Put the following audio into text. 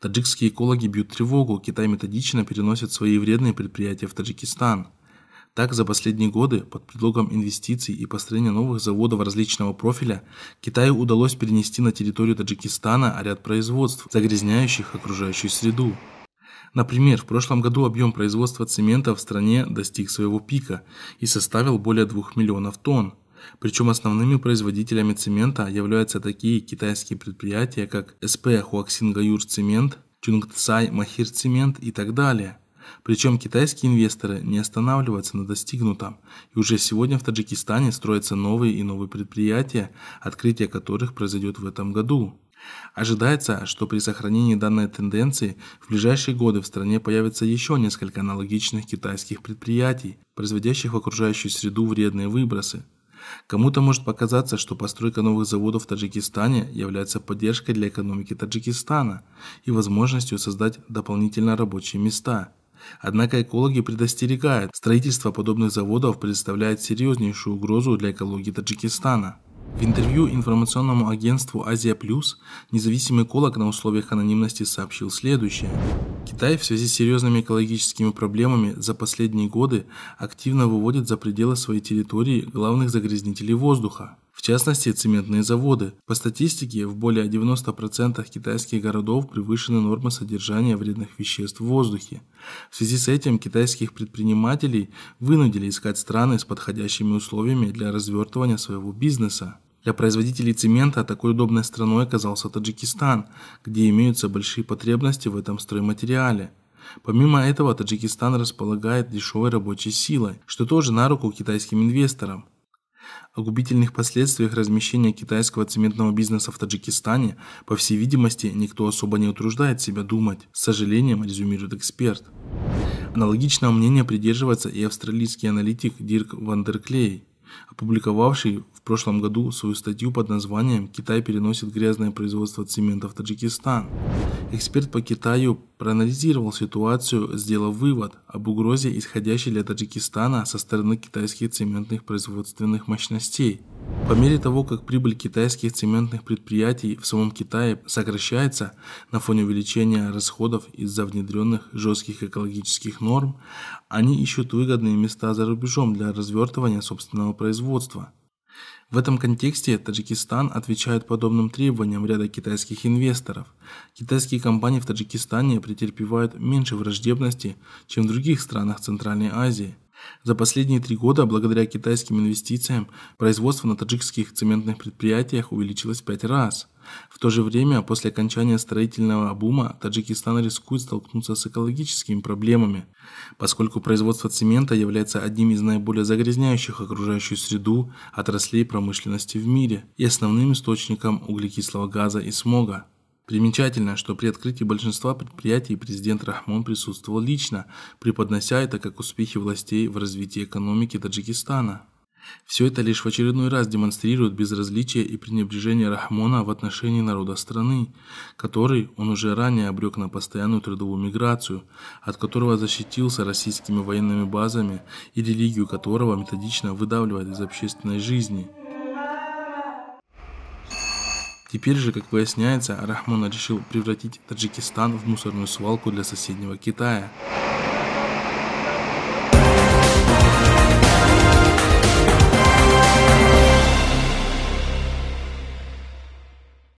Таджикские экологи бьют тревогу, Китай методично переносит свои вредные предприятия в Таджикистан. Так, за последние годы, под предлогом инвестиций и построения новых заводов различного профиля, Китаю удалось перенести на территорию Таджикистана ряд производств, загрязняющих окружающую среду. Например, в прошлом году объем производства цемента в стране достиг своего пика и составил более 2 миллионов тонн. Причем основными производителями цемента являются такие китайские предприятия, как СП Хуаксингаюр цемент, Чунгцай Махир цемент и так далее. Причем китайские инвесторы не останавливаются на достигнутом, и уже сегодня в Таджикистане строятся новые и новые предприятия, открытие которых произойдет в этом году. Ожидается, что при сохранении данной тенденции в ближайшие годы в стране появится еще несколько аналогичных китайских предприятий, производящих в окружающую среду вредные выбросы. Кому-то может показаться, что постройка новых заводов в Таджикистане является поддержкой для экономики Таджикистана и возможностью создать дополнительно рабочие места. Однако экологи предостерегают, строительство подобных заводов представляет серьезнейшую угрозу для экологии Таджикистана. В интервью информационному агентству «Азия Плюс» независимый эколог на условиях анонимности сообщил следующее. Китай в связи с серьезными экологическими проблемами за последние годы активно выводит за пределы своей территории главных загрязнителей воздуха. В частности, цементные заводы. По статистике, в более 90% китайских городов превышены нормы содержания вредных веществ в воздухе. В связи с этим китайских предпринимателей вынудили искать страны с подходящими условиями для развертывания своего бизнеса. Для производителей цемента такой удобной страной оказался Таджикистан, где имеются большие потребности в этом стройматериале. Помимо этого, Таджикистан располагает дешевой рабочей силой, что тоже на руку китайским инвесторам. О губительных последствиях размещения китайского цементного бизнеса в Таджикистане, по всей видимости, никто особо не утруждает себя думать, с сожалением резюмирует эксперт. Аналогичного мнения придерживается и австралийский аналитик Дирк Вандерклей, опубликовавший прошлом году свою статью под названием «Китай переносит грязное производство цемента в Таджикистан». Эксперт по Китаю проанализировал ситуацию, сделав вывод об угрозе, исходящей для Таджикистана со стороны китайских цементных производственных мощностей. По мере того, как прибыль китайских цементных предприятий в самом Китае сокращается на фоне увеличения расходов из-за внедренных жестких экологических норм, они ищут выгодные места за рубежом для развертывания собственного производства. В этом контексте Таджикистан отвечает подобным требованиям ряда китайских инвесторов. Китайские компании в Таджикистане претерпевают меньше враждебности, чем в других странах Центральной Азии – за последние три года, благодаря китайским инвестициям, производство на таджикских цементных предприятиях увеличилось в пять раз. В то же время, после окончания строительного бума, Таджикистан рискует столкнуться с экологическими проблемами, поскольку производство цемента является одним из наиболее загрязняющих окружающую среду отраслей промышленности в мире и основным источником углекислого газа и смога. Примечательно, что при открытии большинства предприятий президент Рахмон присутствовал лично, преподнося это как успехи властей в развитии экономики Таджикистана. Все это лишь в очередной раз демонстрирует безразличие и пренебрежение Рахмона в отношении народа страны, который он уже ранее обрек на постоянную трудовую миграцию, от которого защитился российскими военными базами и религию которого методично выдавливает из общественной жизни – Теперь же, как выясняется, Рахмон решил превратить Таджикистан в мусорную свалку для соседнего Китая –